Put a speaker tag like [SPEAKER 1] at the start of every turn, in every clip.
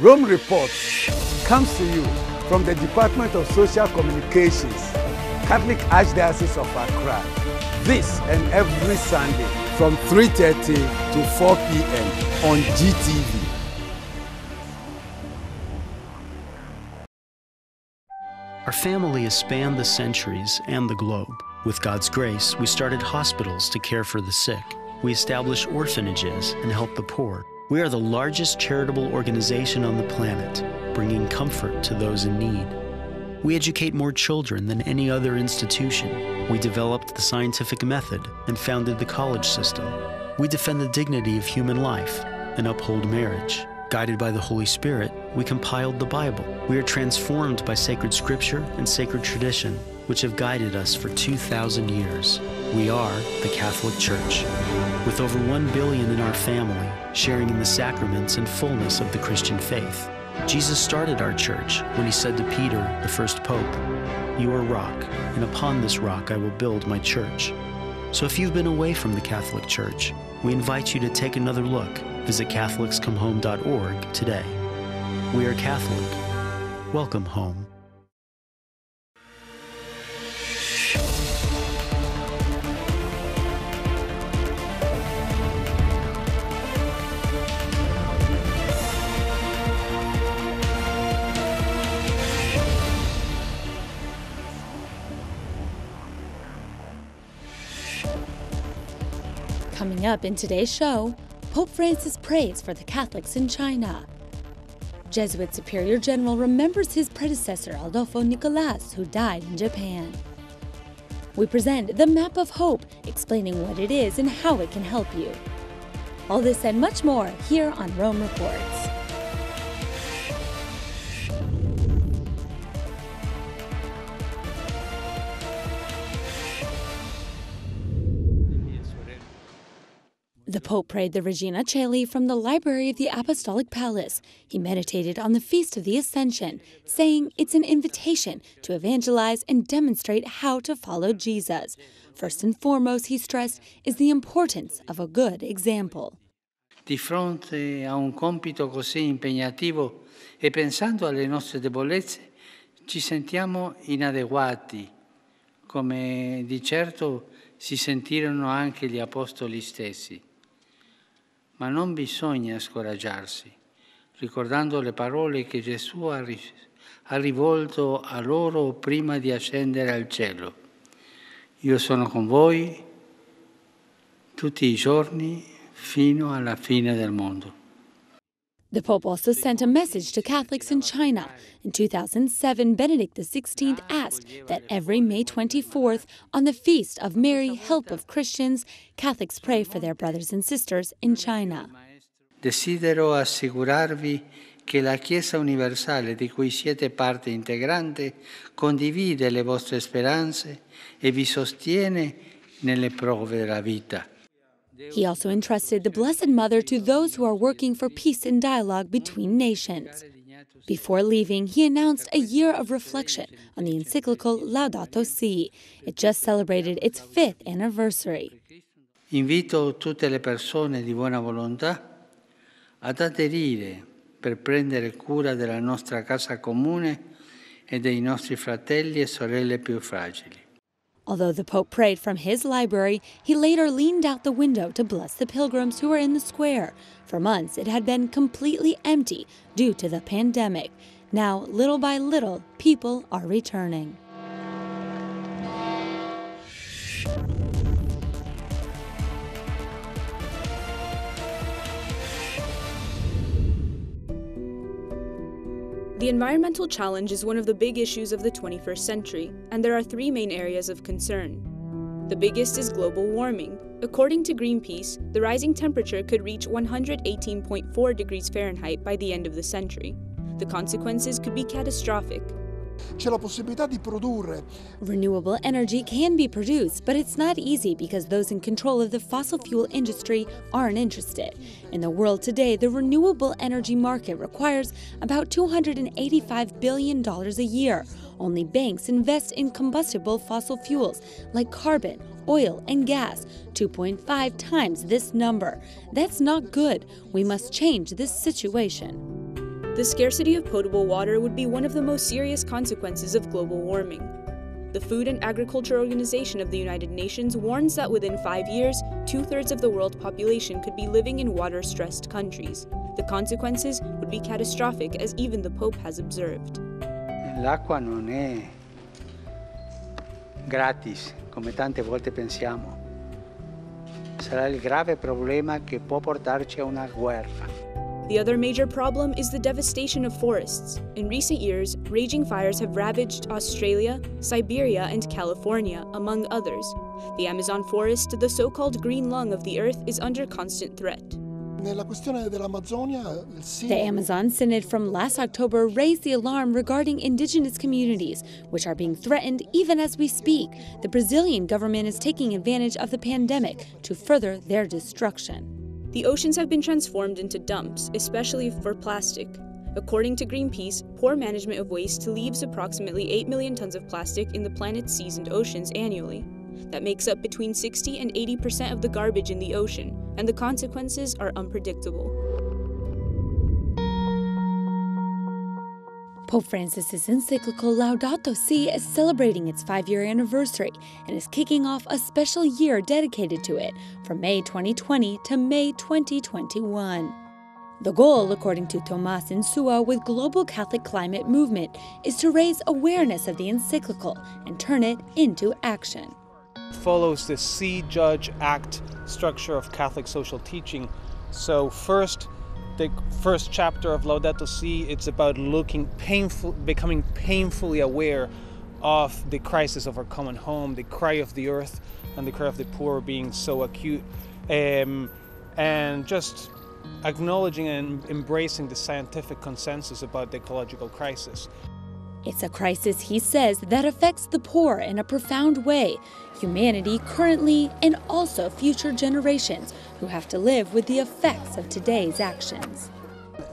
[SPEAKER 1] Rome Reports comes to you from the Department of Social Communications, Catholic Archdiocese of Accra. This and every Sunday from 3.30 to 4 p.m. on GTV.
[SPEAKER 2] Our family has spanned the centuries and the globe. With God's grace, we started hospitals to care for the sick. We established orphanages and helped the poor. We are the largest charitable organization on the planet, bringing comfort to those in need. We educate more children than any other institution. We developed the scientific method and founded the college system. We defend the dignity of human life and uphold marriage. Guided by the Holy Spirit, we compiled the Bible. We are transformed by sacred scripture and sacred tradition, which have guided us for 2,000 years. We are the Catholic Church. With over 1 billion in our family, sharing in the sacraments and fullness of the Christian faith. Jesus started our church when he said to Peter, the first pope, You are rock, and upon this rock I will build my church. So if you've been away from the Catholic Church, we invite you to take another look. Visit CatholicsComeHome.org today. We are Catholic. Welcome home.
[SPEAKER 3] Coming up in today's show, Pope Francis prays for the Catholics in China. Jesuit Superior General remembers his predecessor Adolfo Nicolas, who died in Japan. We present the Map of Hope, explaining what it is and how it can help you. All this and much more here on Rome Reports. Pope prayed the Regina Caeli from the library of the Apostolic Palace. He meditated on the Feast of the Ascension, saying it's an invitation to evangelize and demonstrate how to follow Jesus. First and foremost, he stressed, is the importance of a good example.
[SPEAKER 4] Di fronte a un compito così impegnativo e pensando alle nostre debolezze, ci sentiamo inadeguati, come di certo si sentirono anche gli apostoli stessi. Ma non bisogna scoraggiarsi, ricordando le parole che Gesù ha, ha rivolto a loro prima di ascendere al cielo. Io sono con voi tutti i giorni fino alla fine del mondo.
[SPEAKER 3] The Pope also sent a message to Catholics in China. In 2007, Benedict XVI asked that every May 24th, on the feast of Mary, Help of Christians, Catholics pray for their brothers and sisters in China.
[SPEAKER 4] Desidero assicurarvi che la Chiesa universale di cui siete parte integrante condivide le vostre speranze e vi sostiene nelle prove della vita.
[SPEAKER 3] He also entrusted the Blessed Mother to those who are working for peace and dialogue between nations. Before leaving, he announced a year of reflection on the encyclical Laudato Si. It just celebrated its fifth anniversary.
[SPEAKER 4] Invito tutte le persone di buona volontà ad aderire per prendere cura della nostra casa comune e dei nostri fratelli e sorelle più fragili.
[SPEAKER 3] Although the Pope prayed from his library, he later leaned out the window to bless the pilgrims who were in the square. For months, it had been completely empty due to the pandemic. Now, little by little, people are returning.
[SPEAKER 5] The environmental challenge is one of the big issues of the 21st century, and there are three main areas of concern. The biggest is global warming. According to Greenpeace, the rising temperature could reach 118.4 degrees Fahrenheit by the end of the century. The consequences could be catastrophic.
[SPEAKER 6] C'è la possibilità di produrre.
[SPEAKER 3] Renewable energy can be produced, but it's not easy because those in control of the fossil fuel industry aren't interested. In the world today, the renewable energy market requires about $285 billion a year. Only banks invest in combustible fossil fuels like carbon, oil, and gas, 2.5 times this number. That's not good. We must change this situation.
[SPEAKER 5] The scarcity of potable water would be one of the most serious consequences of global warming. The Food and Agriculture Organization of the United Nations warns that within five years, two thirds of the world population could be living in water stressed countries. The consequences would be catastrophic, as even the Pope has observed.
[SPEAKER 4] L'acqua non è gratis, come tante volte pensiamo. Sarà il grave problema che può portarci a una guerra.
[SPEAKER 5] The other major problem is the devastation of forests. In recent years, raging fires have ravaged Australia, Siberia, and California, among others. The Amazon forest, the so called green lung of the earth, is under constant threat.
[SPEAKER 3] The Amazon Synod from last October raised the alarm regarding indigenous communities, which are being threatened even as we speak. The Brazilian government is taking advantage of the pandemic to further their destruction.
[SPEAKER 5] The oceans have been transformed into dumps, especially for plastic. According to Greenpeace, poor management of waste leaves approximately 8 million tons of plastic in the planet's seas and oceans annually. That makes up between 60 and 80% of the garbage in the ocean, and the consequences are unpredictable.
[SPEAKER 3] Pope Francis's encyclical Laudato Si is celebrating its five year anniversary and is kicking off a special year dedicated to it from May 2020 to May 2021. The goal, according to Tomas Insua with Global Catholic Climate Movement, is to raise awareness of the encyclical and turn it into action
[SPEAKER 7] follows the see, judge, act structure of Catholic social teaching. So first, the first chapter of Laudato Si, it's about looking painful, becoming painfully aware of the crisis of our common home, the cry of the earth, and the cry of the poor being so acute, um, and just acknowledging and embracing the scientific consensus about the ecological crisis.
[SPEAKER 3] It's a crisis, he says, that affects the poor in a profound way, humanity currently, and also future generations who have to live with the effects of today's actions.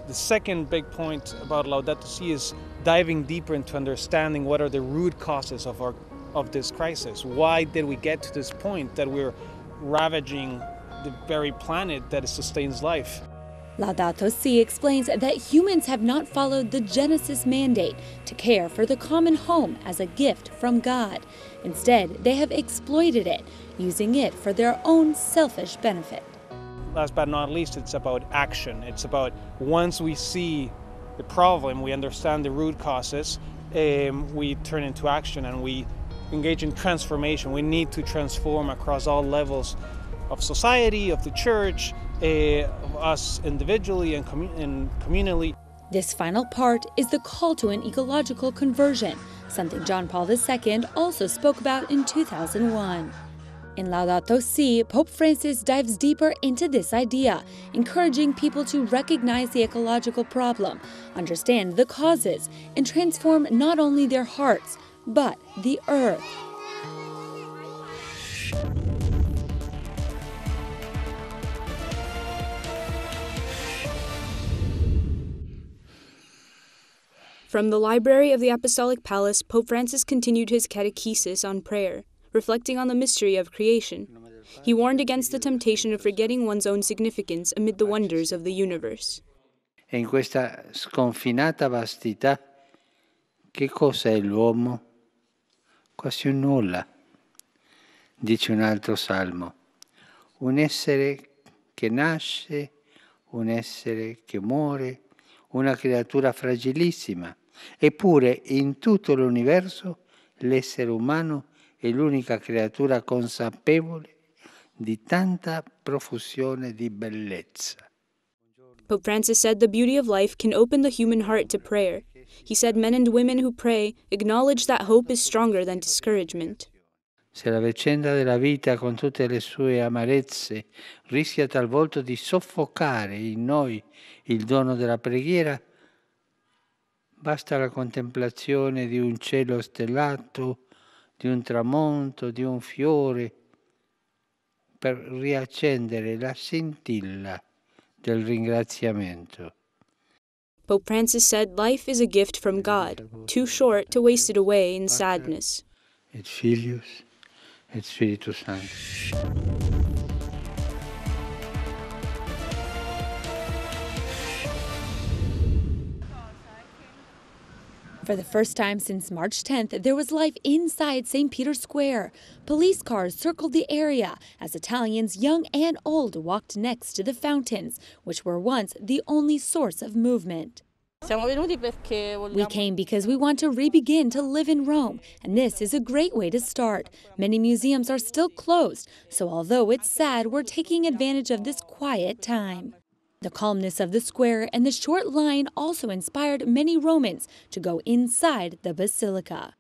[SPEAKER 7] The second big point about Laudato Si is diving deeper into understanding what are the root causes of our of this crisis. Why did we get to this point that we're ravaging the very planet that sustains life?
[SPEAKER 3] Laudato Si explains that humans have not followed the Genesis mandate to care for the common home as a gift from God. Instead, they have exploited it, using it for their own selfish benefit.
[SPEAKER 7] Last but not least, it's about action. It's about once we see the problem, we understand the root causes, um, we turn into action and we engage in transformation. We need to transform across all levels of society, of the church, uh, us individually and, and communally.
[SPEAKER 3] This final part is the call to an ecological conversion, something John Paul II also spoke about in 2001. In Laudato Si, Pope Francis dives deeper into this idea, encouraging people to recognize the ecological problem, understand the causes, and transform not only their hearts, but the earth.
[SPEAKER 5] From the library of the Apostolic Palace, Pope Francis continued his catechesis on prayer, reflecting on the mystery of creation. He warned against the temptation of forgetting one's own significance amid the wonders of the universe.
[SPEAKER 4] in questa sconfinata vastità, che cosa è l'uomo? Quasi un nulla, dice un altro salmo. Un essere che nasce, un essere che muore, una creatura fragilissima Eppure in tutto l'universo l'essere umano è l'unica creatura consapevole di tanta profusione di bellezza.
[SPEAKER 5] Pope Francis said the beauty of life can open the human heart to prayer. He said men and women who pray acknowledge that hope is stronger than discouragement.
[SPEAKER 4] Se la vicenda della vita con tutte le sue amarezze rischia talvolta di soffocare in noi il dono della preghiera, Basta la contemplazione di un cielo stellato, di un tramonto, di un fiore, per riaccendere la scintilla del ringraziamento.
[SPEAKER 5] Pope Francis said life is a gift from God, too short to waste it away in sadness.
[SPEAKER 4] Et Filius et Spiritus Sanctus.
[SPEAKER 3] For the first time since March 10th, there was life inside St. Peter's Square. Police cars circled the area as Italians, young and old, walked next to the fountains, which were once the only source of movement. We came because we want to re-begin to live in Rome, and this is a great way to start. Many museums are still closed, so although it's sad, we're taking advantage of this quiet time. The calmness of the square and the short line also inspired many Romans to go inside the basilica.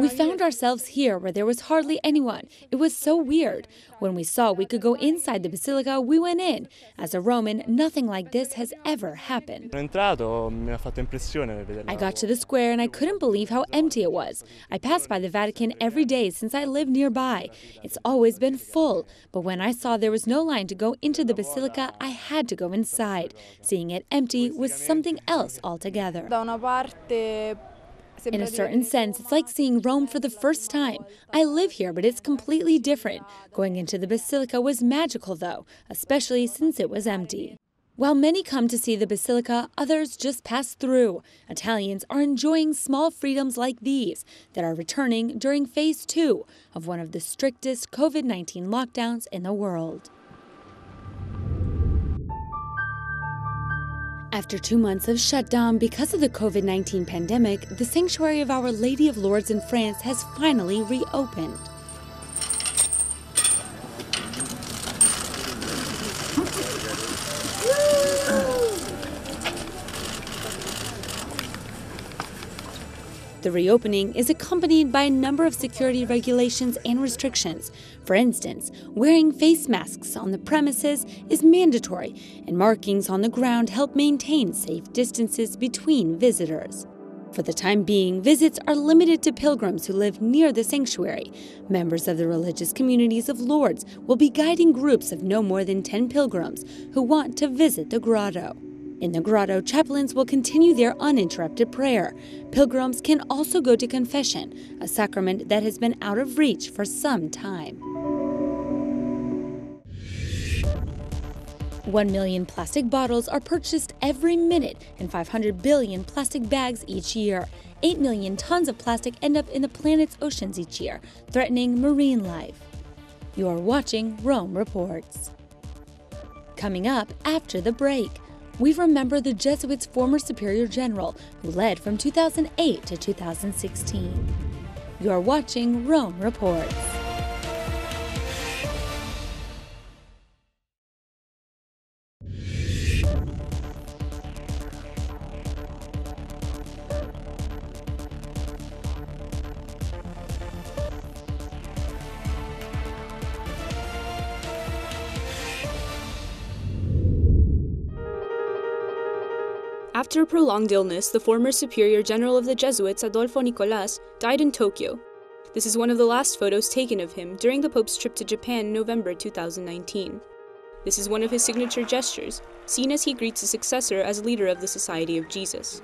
[SPEAKER 3] We found ourselves here where there was hardly anyone. It was so weird. When we saw we could go inside the basilica, we went in. As a Roman, nothing like this has ever happened. I got to the square and I couldn't believe how empty it was. I pass by the Vatican every day since I live nearby. It's always been full, but when I saw there was no line to go into the basilica, I had to go inside. Seeing it empty was something else altogether. In a certain sense, it's like seeing Rome for the first time. I live here, but it's completely different. Going into the basilica was magical, though, especially since it was empty. While many come to see the basilica, others just pass through. Italians are enjoying small freedoms like these that are returning during phase two of one of the strictest COVID 19 lockdowns in the world. After two months of shutdown because of the COVID 19 pandemic, the Sanctuary of Our Lady of Lourdes in France has finally reopened. The reopening is accompanied by a number of security regulations and restrictions. For instance, wearing face masks on the premises is mandatory, and markings on the ground help maintain safe distances between visitors. For the time being, visits are limited to pilgrims who live near the sanctuary. Members of the religious communities of Lourdes will be guiding groups of no more than 10 pilgrims who want to visit the grotto. In the grotto, chaplains will continue their uninterrupted prayer. Pilgrims can also go to confession, a sacrament that has been out of reach for some time. 1 million plastic bottles are purchased every minute and 500 billion plastic bags each year. 8 million tons of plastic end up in the planet's oceans each year, threatening marine life. You are watching Rome Reports. Coming up after the break, we remember the Jesuits' former Superior General, who led from 2008 to 2016. You're watching Rome Reports.
[SPEAKER 5] After a prolonged illness, the former superior general of the Jesuits, Adolfo Nicolas, died in Tokyo. This is one of the last photos taken of him during the Pope's trip to Japan in November 2019. This is one of his signature gestures, seen as he greets his successor as leader of the Society of Jesus.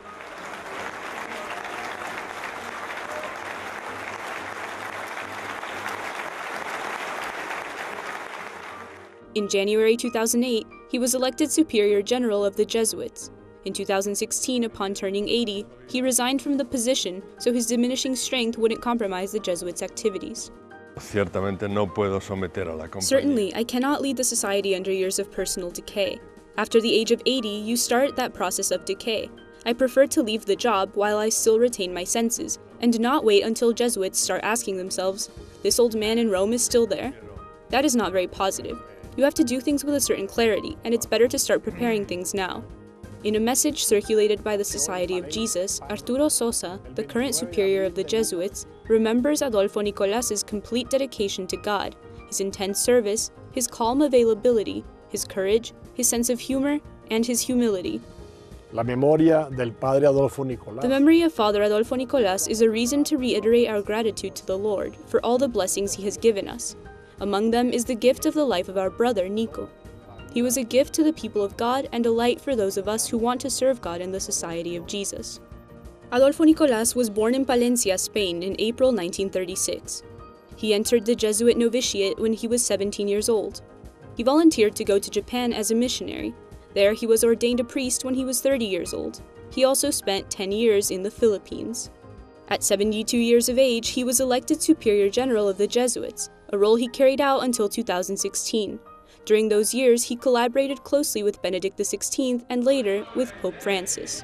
[SPEAKER 5] In January 2008, he was elected Superior General of the Jesuits, in 2016, upon turning 80, he resigned from the position so his diminishing strength wouldn't compromise the Jesuits' activities. Certainly, I cannot lead the society under years of personal decay. After the age of 80, you start that process of decay. I prefer to leave the job while I still retain my senses, and not wait until Jesuits start asking themselves, this old man in Rome is still there? That is not very positive. You have to do things with a certain clarity, and it's better to start preparing things now. In a message circulated by the Society of Jesus, Arturo Sosa, the current superior of the Jesuits, remembers Adolfo Nicolas's complete dedication to God, his intense service, his calm availability, his courage, his sense of humor, and his humility.
[SPEAKER 8] La memoria del Padre Adolfo Nicolás.
[SPEAKER 5] The memory of Father Adolfo Nicolás is a reason to reiterate our gratitude to the Lord for all the blessings he has given us. Among them is the gift of the life of our brother Nico. He was a gift to the people of God and a light for those of us who want to serve God in the Society of Jesus. Adolfo Nicolas was born in Palencia, Spain in April 1936. He entered the Jesuit novitiate when he was 17 years old. He volunteered to go to Japan as a missionary. There, he was ordained a priest when he was 30 years old. He also spent 10 years in the Philippines. At 72 years of age, he was elected Superior General of the Jesuits, a role he carried out until 2016. During those years, he collaborated closely with Benedict XVI and later with Pope Francis.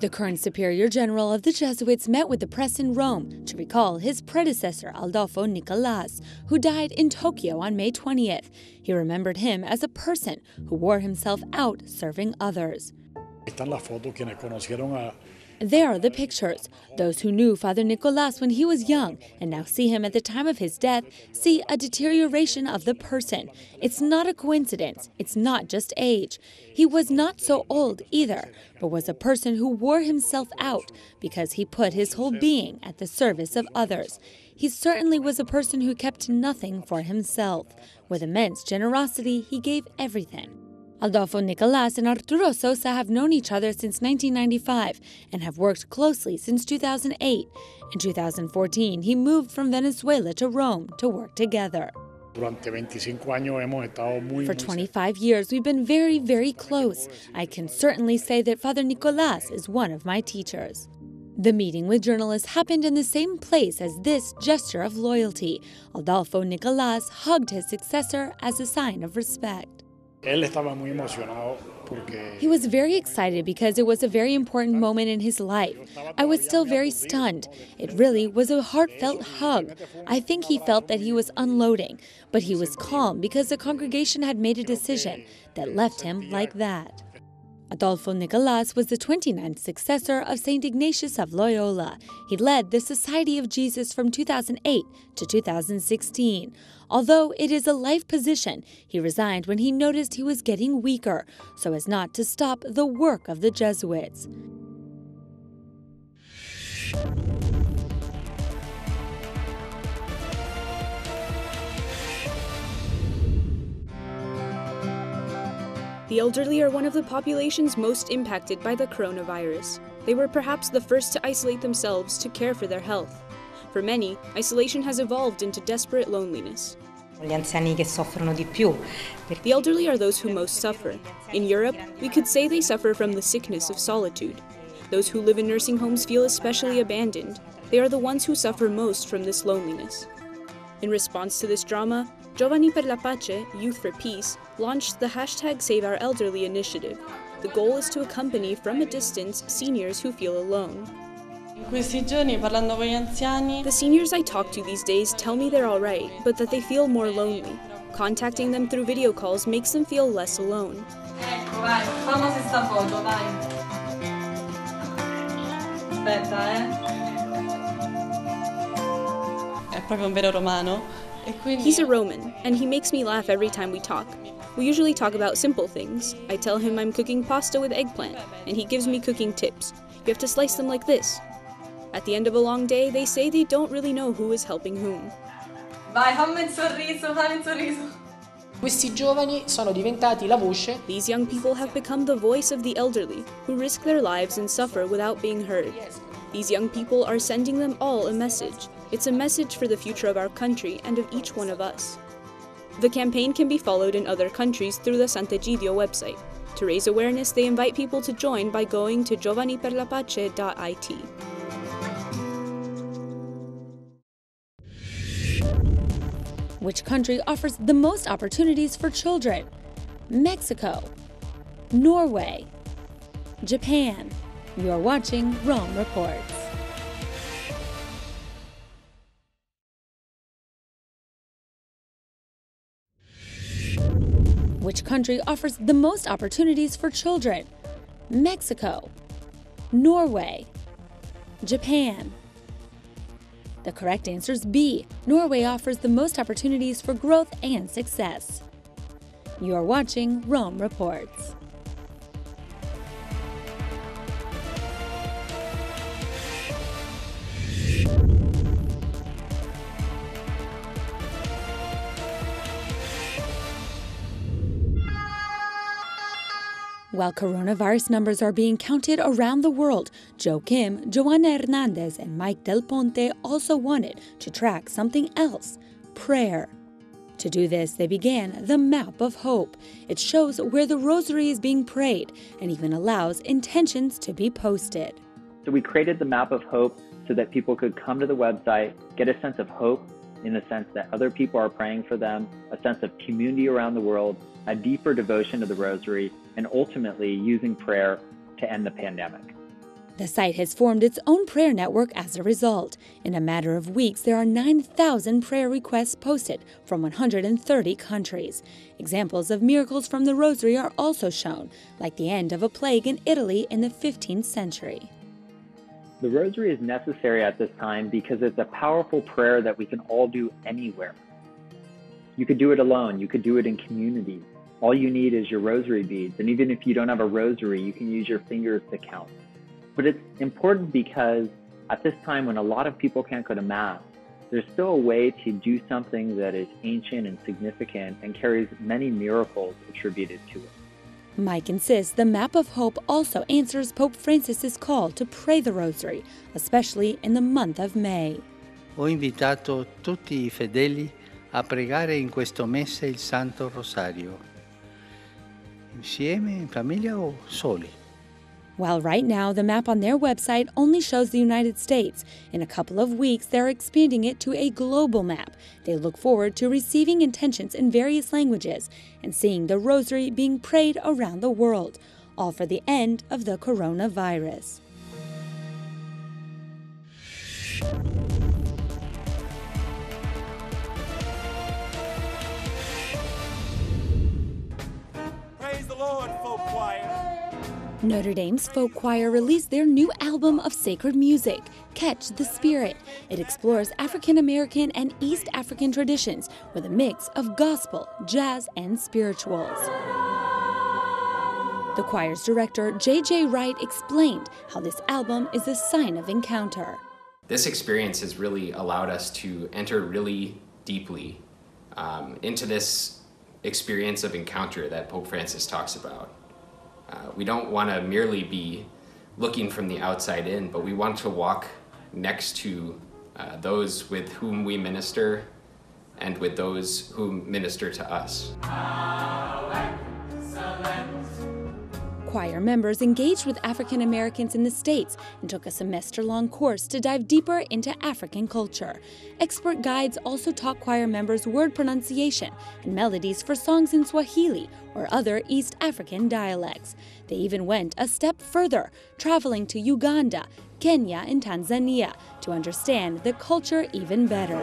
[SPEAKER 3] The current Superior General of the Jesuits met with the press in Rome to recall his predecessor, Adolfo Nicolas, who died in Tokyo on May 20th. He remembered him as a person who wore himself out serving others.
[SPEAKER 8] Están las fotos quienes conocieron a
[SPEAKER 3] There are the pictures. Those who knew Father Nicolas when he was young and now see him at the time of his death see a deterioration of the person. It's not a coincidence. It's not just age. He was not so old either, but was a person who wore himself out because he put his whole being at the service of others. He certainly was a person who kept nothing for himself. With immense generosity, he gave everything. Adolfo Nicolas and Arturo Sosa have known each other since 1995 and have worked closely since 2008. In 2014, he moved from Venezuela to Rome to work together.
[SPEAKER 8] Durante 25 años hemos estado muy
[SPEAKER 3] For 25 years, we've been very, very close. I can certainly say that Father Nicolas is one of my teachers. The meeting with journalists happened in the same place as this gesture of loyalty. Adolfo Nicolas hugged his successor as a sign of respect. He was very excited because it was a very important moment in his life. I was still very stunned. It really was a heartfelt hug. I think he felt that he was unloading, but he was calm because the congregation had made a decision that left him like that. Adolfo Nicolas was the 29th successor of St. Ignatius of Loyola. He led the Society of Jesus from 2008 to 2016. Although it is a life position, he resigned when he noticed he was getting weaker, so as not to stop the work of the Jesuits.
[SPEAKER 5] The elderly are one of the populations most impacted by the coronavirus. They were perhaps the first to isolate themselves to care for their health. For many, isolation has evolved into desperate loneliness.
[SPEAKER 9] Gli anziani che soffrono di più.
[SPEAKER 5] The elderly are those who most suffer. In Europe, we could say they suffer from the sickness of solitude. Those who live in nursing homes feel especially abandoned. They are the ones who suffer most from this loneliness. In response to this drama, Giovani per la Pace, Youth for Peace, launched the hashtag Save Our Elderly initiative. The goal is to accompany from a distance seniors who feel alone.
[SPEAKER 10] In questi giorni parlando con gli anziani
[SPEAKER 5] The seniors I talk to these days tell me they're alright, but that they feel more lonely. Contacting them through video calls makes them feel less alone.
[SPEAKER 10] Ecco, vai, fammi questa foto, vai. Aspetta, eh. È proprio un vero romano. Quindi
[SPEAKER 5] He's a Roman, and he makes me laugh every time we talk. We usually talk about simple things. I tell him I'm cooking pasta with eggplant, and he gives me cooking tips. You have to slice them like this. At the end of a long day, they say they don't really know who is helping whom.
[SPEAKER 10] Vai, fammi il sorriso, fammi il sorriso.
[SPEAKER 11] Questi giovani sono diventati la voce
[SPEAKER 5] These young people have become the voice of the elderly, who risk their lives and suffer without being heard. These young people are sending them all a message. It's a message for the future of our country and of each one of us. The campaign can be followed in other countries through the Sant'Egidio website. To raise awareness, they invite people to join by going to giovaniperlapace.it.
[SPEAKER 3] Which country offers the most opportunities for children? Mexico, Norway, Japan. You're watching Rome Reports. Which country offers the most opportunities for children? Mexico, Norway, Japan. The correct answer is B. Norway offers the most opportunities for growth and success. You are watching Rome Reports. While coronavirus numbers are being counted around the world, Joe Kim, Joanna Hernandez, and Mike Del Ponte also wanted to track something else prayer. To do this, they began the Map of Hope. It shows where the rosary is being prayed and even allows intentions to be posted.
[SPEAKER 12] So we created the Map of Hope so that people could come to the website, get a sense of hope in the sense that other people are praying for them, a sense of community around the world, a deeper devotion to the rosary, and ultimately using prayer to end the pandemic.
[SPEAKER 3] The site has formed its own prayer network as a result. In a matter of weeks, there are 9,000 prayer requests posted from 130 countries. Examples of miracles from the Rosary are also shown, like the end of a plague in Italy in the 15th century.
[SPEAKER 12] The Rosary is necessary at this time because it's a powerful prayer that we can all do anywhere. You could do it alone, you could do it in community. All you need is your rosary beads, and even if you don't have a rosary, you can use your fingers to count. But it's important because at this time when a lot of people can't go to Mass, there's still a way to do something that is ancient and significant and carries many miracles attributed to it.
[SPEAKER 3] Mike insists the Map of Hope also answers Pope Francis's call to pray the Rosary, especially in the month of May.
[SPEAKER 4] Ho invitato tutti i fedeli a pregare in questo mese il Santo Rosario. Insieme, in famiglia o soli?
[SPEAKER 3] While right now the map on their website only shows the United States, in a couple of weeks they're expanding it to a global map. They look forward to receiving intentions in various languages and seeing the rosary being prayed around the world, all for the end of the coronavirus. Notre Dame's folk choir released their new album of sacred music, Catch the Spirit. It explores African American and East African traditions with a mix of gospel, jazz, and spirituals. The choir's director, J.J. Wright, explained how this album is a sign of encounter.
[SPEAKER 13] This experience has really allowed us to enter really deeply um, into this experience of encounter that Pope Francis talks about. Uh, we don't want to merely be looking from the outside in, but we want to walk next to uh, those with whom we minister and with those who minister to us.
[SPEAKER 3] Choir members engaged with African Americans in the States and took a semester long course to dive deeper into African culture. Expert guides also taught choir members word pronunciation and melodies for songs in Swahili or other East African dialects. They even went a step further, traveling to Uganda, Kenya, and Tanzania to understand the culture even better.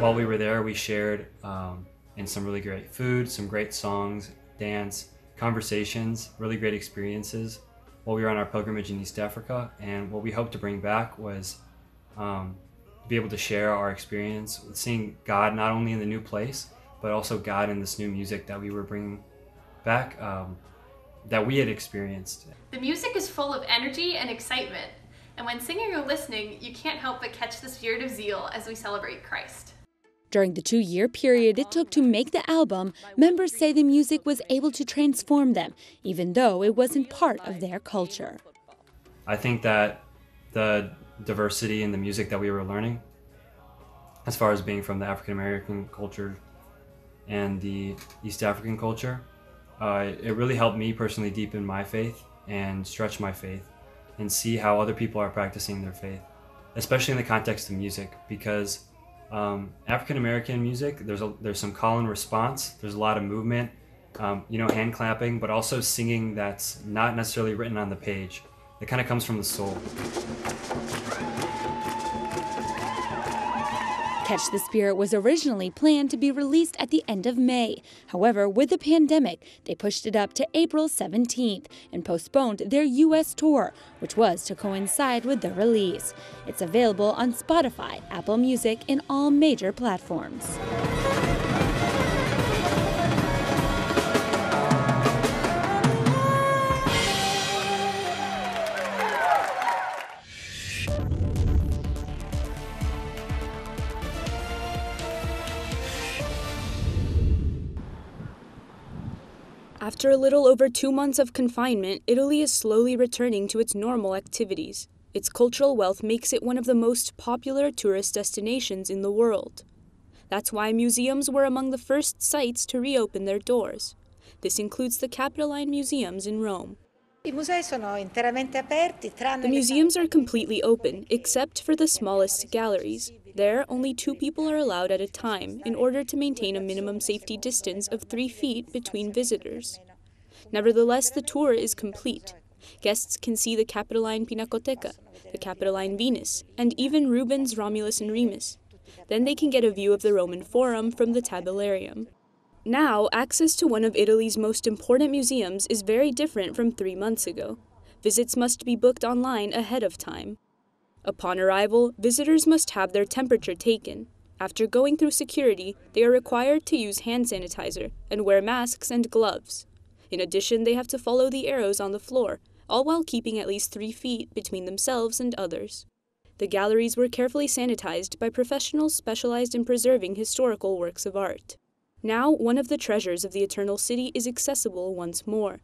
[SPEAKER 14] While we were there, we shared um, in some really great food, some great songs, dance, conversations, really great experiences while we were on our pilgrimage in East Africa. And what we hoped to bring back was um, be able to share our experience with seeing God not only in the new place, but also God in this new music that we were bringing back um, that we had experienced.
[SPEAKER 15] The music is full of energy and excitement, and when singing or listening, you can't help but catch the spirit of zeal as we celebrate Christ.
[SPEAKER 3] During the two year period it took to make the album, members say the music was able to transform them, even though it wasn't part of their culture.
[SPEAKER 14] I think that the diversity in the music that we were learning, as far as being from the African American culture and the East African culture, uh, it really helped me personally deepen my faith and stretch my faith and see how other people are practicing their faith, especially in the context of music, because um, African American music, there's a, there's some call and response. There's a lot of movement, um, you know, hand clapping, but also singing that's not necessarily written on the page. It kind of comes from the soul.
[SPEAKER 3] Catch the Spirit was originally planned to be released at the end of May. However, with the pandemic, they pushed it up to April 17th and postponed their U.S. tour, which was to coincide with the release. It's available on Spotify, Apple Music, and all major platforms.
[SPEAKER 5] After a little over two months of confinement, Italy is slowly returning to its normal activities. Its cultural wealth makes it one of the most popular tourist destinations in the world. That's why museums were among the first sites to reopen their doors. This includes the Capitoline Museums in Rome. The museums are completely open, except for the smallest galleries. There, only two people are allowed at a time in order to maintain a minimum safety distance of three feet between visitors. Nevertheless, the tour is complete. Guests can see the Capitoline Pinacoteca, the Capitoline Venus, and even Rubens' Romulus and Remus. Then they can get a view of the Roman Forum from the Tabularium. Now, access to one of Italy's most important museums is very different from three months ago. Visits must be booked online ahead of time. Upon arrival, visitors must have their temperature taken. After going through security, they are required to use hand sanitizer and wear masks and gloves. In addition, they have to follow the arrows on the floor, all while keeping at least three feet between themselves and others. The galleries were carefully sanitized by professionals specialized in preserving historical works of art. Now, one of the treasures of the Eternal City is accessible once more.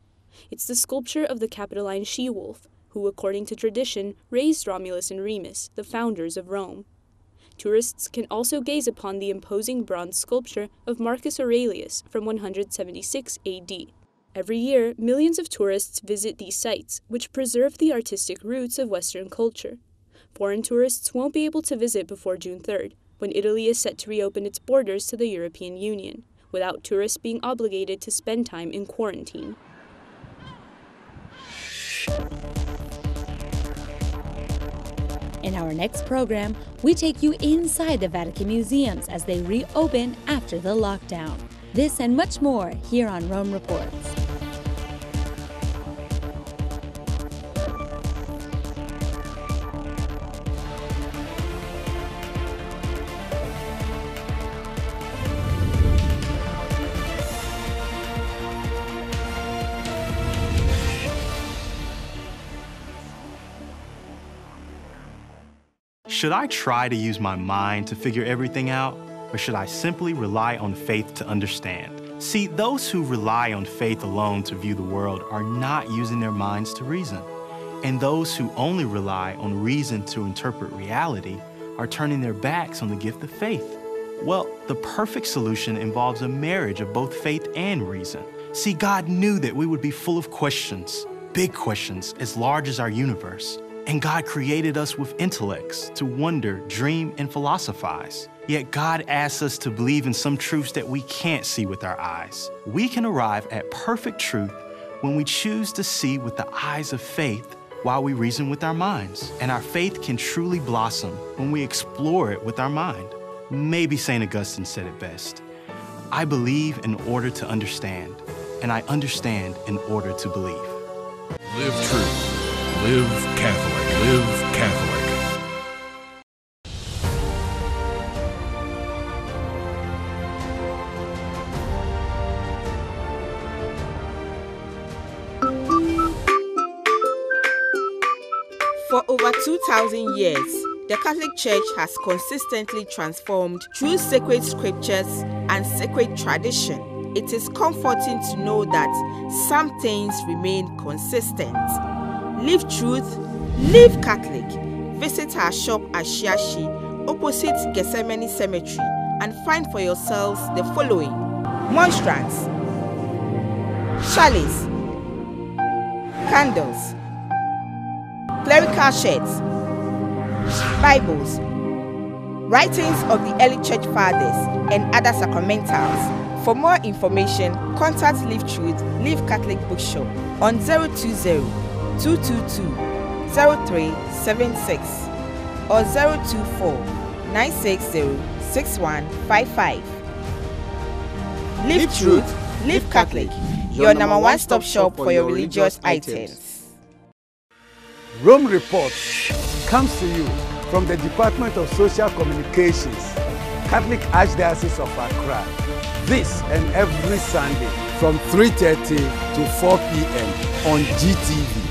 [SPEAKER 5] It's the sculpture of the Capitoline she wolf, who, according to tradition, raised Romulus and Remus, the founders of Rome. Tourists can also gaze upon the imposing bronze sculpture of Marcus Aurelius from 176 AD. Every year, millions of tourists visit these sites, which preserve the artistic roots of Western culture. Foreign tourists won't be able to visit before June 3rd, when Italy is set to reopen its borders to the European Union, without tourists being obligated to spend time in quarantine.
[SPEAKER 3] In our next program, we take you inside the Vatican museums as they reopen after the lockdown. This and much more here on Rome Reports.
[SPEAKER 16] Should I try to use my mind to figure everything out, or should I simply rely on faith to understand? See, those who rely on faith alone to view the world are not using their minds to reason. And those who only rely on reason to interpret reality are turning their backs on the gift of faith. Well, the perfect solution involves a marriage of both faith and reason. See, God knew that we would be full of questions, big questions as large as our universe. And God created us with intellects to wonder, dream, and philosophize. Yet God asks us to believe in some truths that we can't see with our eyes. We can arrive at perfect truth when we choose to see with the eyes of faith while we reason with our minds. And our faith can truly blossom when we explore it with our mind. Maybe St. Augustine said it best I believe in order to understand, and I understand in order to believe.
[SPEAKER 17] Live true. Live Catholic. Live Catholic.
[SPEAKER 18] For over 2,000 years, the Catholic Church has consistently transformed through sacred scriptures and sacred tradition. It is comforting to know that some things remain consistent. Live truth, live Catholic. Visit our shop at Shiashie, opposite Gethsemane Cemetery, and find for yourselves the following. Monstrance, chalice, candles, clerical shirts, Bibles, writings of the early church fathers, and other sacramentals. For more information, contact Live Truth, Live Catholic Bookshop on 020 222 0376 or 024 960 6155. Live Truth, Live Catholic, your number one stop shop for your religious items.
[SPEAKER 1] Rome Reports comes to you from the Department of Social Communications, Catholic Archdiocese of Accra. This and every Sunday from 3.30 to 4 p.m. on GTV.